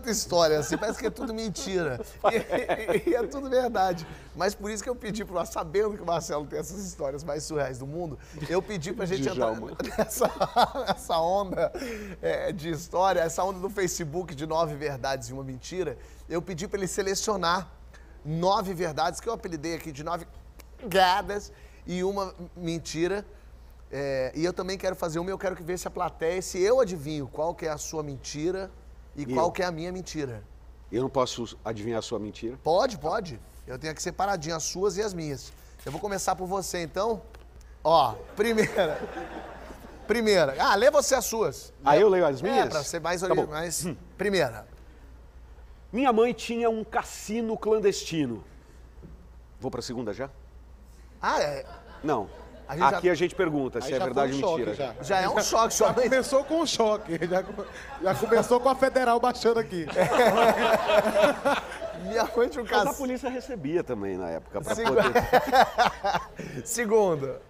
tanta história assim, parece que é tudo mentira. E, e- e é tudo verdade. Mas por isso que eu pedi pro sabendo que o Marcelo tem essas histórias mais surreais do mundo, eu pedi pra gente entrar Djalma. nessa, essa onda é, de história, essa onda do Facebook de nove verdades e uma mentira. Eu pedi pra ele selecionar nove verdades, que eu apelidei aqui de nove gadas e uma mentira. É, e eu também quero fazer uma, eu quero que ver se a plateia, se eu adivinho qual que é a sua mentira e, E qual eu? que é a minha mentira. Eu não posso adivinhar a sua mentira. Pode, pode. Eu tenho aqui separadinho as suas e as minhas. Eu vou começar por você, então. Ó, primeira. Primeira. Ah, lê você as suas. Ah, eu leio as É, minhas? pra ser mais... Tá ori- mais... Primeira. Minha mãe tinha um cassino clandestino. Vou pra segunda já? Ah, é. Não. A gente já- Aqui a gente pergunta se Aí é já verdade ou um mentira. já. Já é um choque, Já começou com um choque. Já, já começou com a federal baixando aqui. Minha tinha um Mas a caso. polícia recebia também na época pra Segu- poder. Segunda.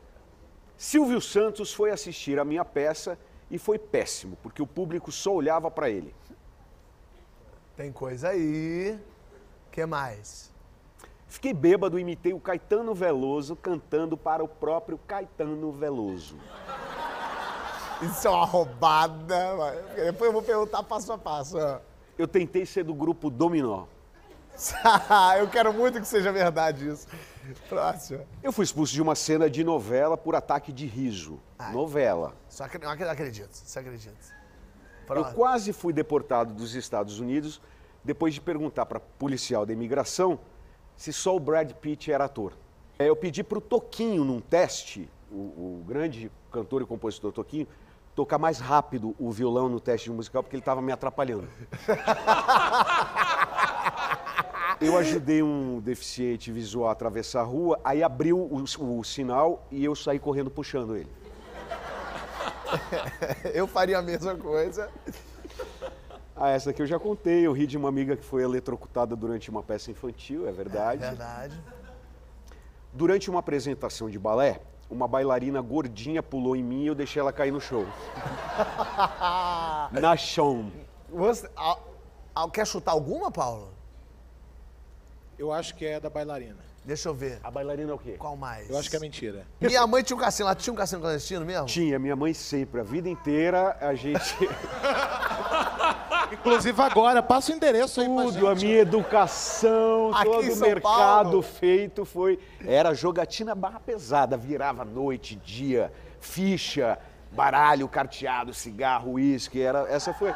Silvio Santos foi assistir a minha peça e foi péssimo, porque o público só olhava pra ele. Tem coisa aí. que mais? Fiquei bêbado e imitei o Caetano Veloso cantando para o próprio Caetano Veloso. Isso é uma roubada. mas Depois eu vou perguntar passo a passo. ó. Eu tentei ser do grupo Dominó. eu quero muito que seja verdade isso. Próximo. Eu fui expulso de uma cena de novela por ataque de riso. Novela. Só que não acredito. Acredita. Eu quase fui deportado dos Estados Unidos depois de perguntar para policial da imigração se só o Brad Pitt era ator. É, Eu pedi para o Toquinho, num teste, o, o grande cantor e compositor Toquinho, tocar mais rápido o violão no teste musical porque ele estava me atrapalhando. Eu ajudei um deficiente visual a atravessar a rua, aí abriu o, o sinal e eu saí correndo puxando ele. Eu faria a mesma coisa. Ah, essa aqui eu já contei. Eu ri de uma amiga que foi eletrocutada durante uma peça infantil, é verdade. Verdade. Durante uma apresentação de balé, uma bailarina gordinha pulou em mim e eu deixei ela cair no show. Na chão. Você, ah, ah, quer chutar alguma, Paulo? Eu acho que é da bailarina. Deixa eu ver. A bailarina é o quê? Qual mais? Eu acho que é mentira. Minha mãe tinha um cassino. Ela tinha um cassino clandestino mesmo? Tinha, minha mãe sempre, a vida inteira, a gente. Inclusive agora, passa o endereço aí pra Tudo, a minha educação, Aqui todo o mercado Paulo. feito foi. Era jogatina barra pesada, virava noite, dia, ficha, baralho, carteado, cigarro, uísque. Era, essa foi.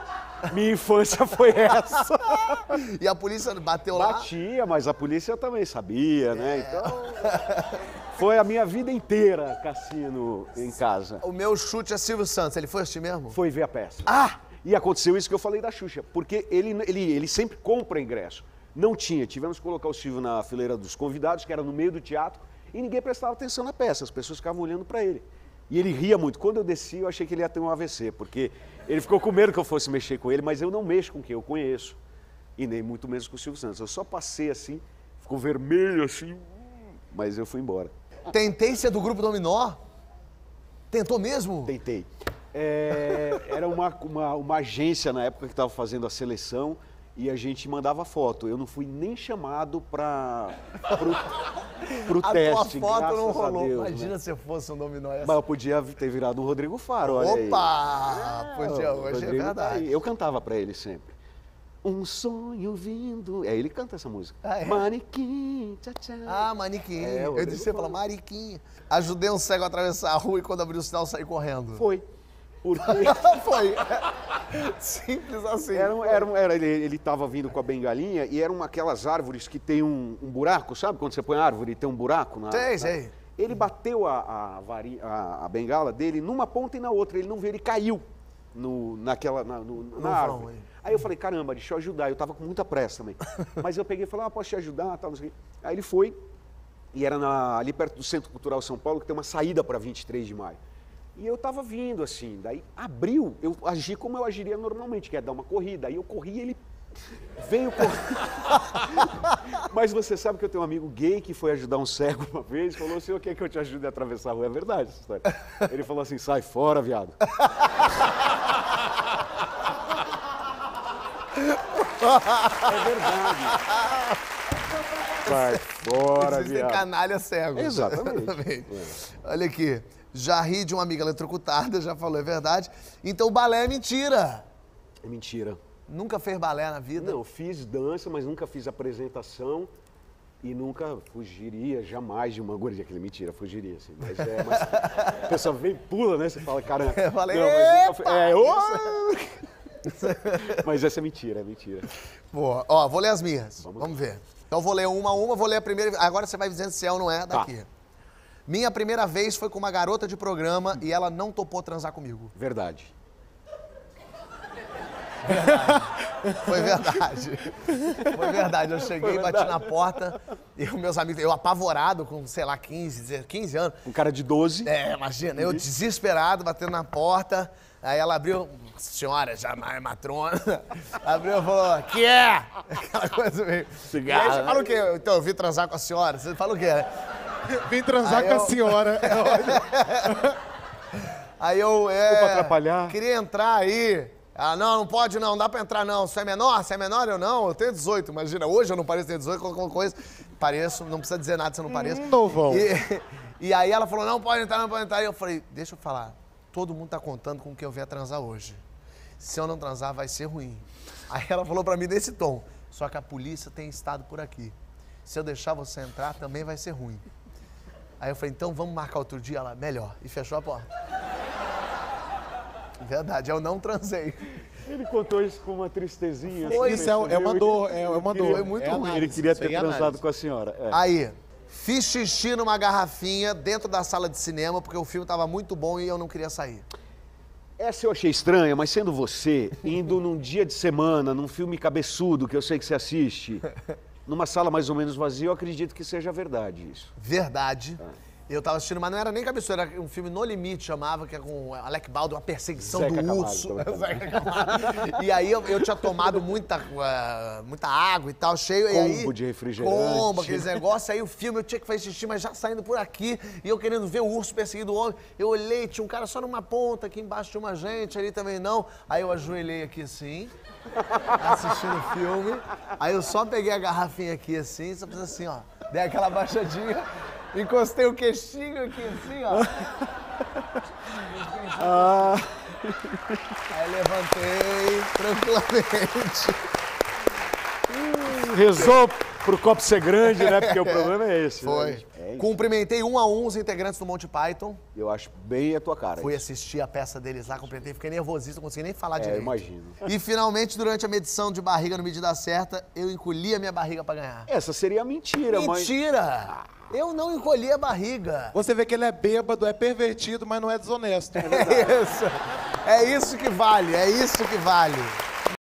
Minha infância foi essa. E a polícia bateu lá? Batia, mas a polícia também sabia, né? Então. Foi a minha vida inteira cassino em casa. O meu chute é Silvio Santos. Ele foi assistir mesmo? Foi ver a peça. Ah! E aconteceu isso que eu falei da Xuxa, porque ele, ele, ele sempre compra ingresso. Não tinha, tivemos que colocar o Silvio na fileira dos convidados, que era no meio do teatro, e ninguém prestava atenção na peça, as pessoas ficavam olhando para ele. E ele ria muito. Quando eu desci, eu achei que ele ia ter um AVC, porque ele ficou com medo que eu fosse mexer com ele, mas eu não mexo com quem eu conheço. E nem muito menos com o Silvio Santos. Eu só passei assim, ficou vermelho assim, mas eu fui embora. Tentei ser do grupo Dominó? Tentou mesmo? Tentei. É, era uma, uma, uma agência na época que estava fazendo a seleção e a gente mandava foto. Eu não fui nem chamado para o A teste. tua foto não rolou. Deus, Imagina né? se fosse um Dominó. ia Mas eu podia ter virado um Rodrigo Faro, olha aí. Opa! Podia, O hoje é Rodrigo tá verdade. aí. Eu cantava para ele sempre. Um sonho vindo. É, ele canta essa música. Ah, é? Tchá, tchá. Ah, manequim. É, eu disse, você Faro. fala, mariquinho. Ajudei um cego a atravessar a rua e quando abriu o sinal saí correndo. Foi. Foi. Simples assim. Era, um- era, um- era- ele, ele tava vindo com a bengalinha e eram aquelas árvores que tem um, um buraco, sabe? Quando você põe a árvore e tem um buraco na. Sei, na- sei. Ele bateu a, a, a- a bengala dele numa ponta e na outra. Ele não viu, ele caiu no, naquela, na, no- na vão, árvore. hein? Aí eu falei, caramba, deixa eu ajudar. Eu tava com muita pressa também. Mas eu peguei e falei, ah, posso te ajudar? Tal, não. Aí ele foi, e era na- ali perto do Centro Cultural São Paulo, que tem uma saída para 23 de maio. E eu estava vindo assim, daí abriu, eu agi como eu agiria normalmente, que é dar uma corrida. Aí eu corri e ele veio correndo. Mas você sabe que eu tenho um amigo gay que foi ajudar um cego uma vez, falou assim, o que que eu te ajude a atravessar a rua? É verdade essa história. Ele falou assim, sai fora, viado. É verdade. Vai fora, viado. canalhas cegos. Exatamente. Olha aqui. Já ri de uma amiga eletrocutada, já falou, é verdade. Então o balé é mentira. É mentira. Nunca fez balé na vida? Não, fiz dança, mas nunca fiz apresentação e nunca fugiria jamais de uma gordinha. Aquele mentira, fugiria, assim. Mas é, mas a pessoa vem e pula, né? Você fala, cara. Eu falei, não, mas nunca é, ô! Mas essa é mentira, é mentira. Boa. Ó, vou ler as minhas. Vamos Vamos, ver. Então vou ler uma a uma, vou ler a primeira. Agora você vai dizendo se é ou não é Tá. Minha primeira vez foi com uma garota de programa e ela não topou transar comigo. Verdade. Foi verdade. Foi verdade. Eu cheguei, bati na porta e os meus amigos, eu apavorado com, sei lá, 15, 16, 15 anos. Um cara de 12. É, imagina, eu desesperado, batendo na porta. Aí ela abriu, senhora, jamais matrona. Abriu e falou, que é? Aquela coisa meio. E aí você fala o quê? Então, eu vim transar com a senhora. Você fala o quê? né? Vim transar Aí com eu- a senhora. Aí eu, é... Desculpa atrapalhar. Queria entrar aí. Ela, não, não pode não, não dá pra entrar não. Você é menor? Você é menor? Eu não, eu tenho 18. Imagina, hoje eu não pareço ter 18, qualquer coisa. Pareço, não precisa dizer nada se eu não pareço. Hum, novão. E, e aí ela falou, não pode entrar, não pode entrar. E eu falei, deixa eu falar, todo mundo tá contando com que eu venha transar hoje. Se eu não transar, vai ser ruim. Aí ela falou pra mim nesse tom, só que a polícia tem estado por aqui. Se eu deixar você entrar, também vai ser ruim. Aí eu falei, então vamos marcar outro dia? Ela, melhor. E fechou a porta. Verdade, eu não transei. Ele contou isso com uma tristezinha. Foi, assim, Isso é, é uma dor, é uma dor. Foi muito é ruim. análise, Ele queria ter é transado análise. com a senhora. é. Aí, fiz xixi numa garrafinha dentro da sala de cinema porque o filme tava muito bom e eu não queria sair. Essa eu achei estranha, mas sendo você, indo num dia de semana, num filme cabeçudo que eu sei que você assiste, numa sala mais ou menos vazia, eu acredito que seja verdade isso. Verdade. Eu tava assistindo, mas não era nem cabeçouro, era um filme No Limite, chamava, que é com Alec Baldwin, uma perseguição Zeca do Camargo urso. e aí eu, eu tinha tomado muita, eh, muita água e tal, cheio. e aí, Combo de refrigerante. Combo, aqueles negócios. Aí o filme, eu tinha que fazer xixi, mas já saindo por aqui. E eu querendo ver o urso perseguindo o homem. Eu olhei, tinha um cara só numa ponta, aqui embaixo tinha uma gente, ali também não. Aí eu ajoelhei aqui assim, assistindo o filme. Aí eu só peguei a garrafinha aqui assim, só fiz assim, ó. Dei aquela baixadinha, encostei o queixinho aqui assim, ó. Aí levantei tranquilamente. Rezou pro copo ser grande, né? Porque o problema é esse. né? Foi. É isso. Cumprimentei um a um os integrantes do Monty Python. Eu acho bem a tua cara. Fui isso. assistir a peça deles lá, completei, fiquei nervosista, não consegui nem falar É, direito. imagino. E finalmente, durante a medição de barriga no Medida Certa, eu encolhi a minha barriga pra ganhar. Essa seria a mentira, mas. Mentira! Eu não encolhi a barriga. Você vê que ele é bêbado, é pervertido, mas não é desonesto. É isso. É isso que vale, é isso que vale.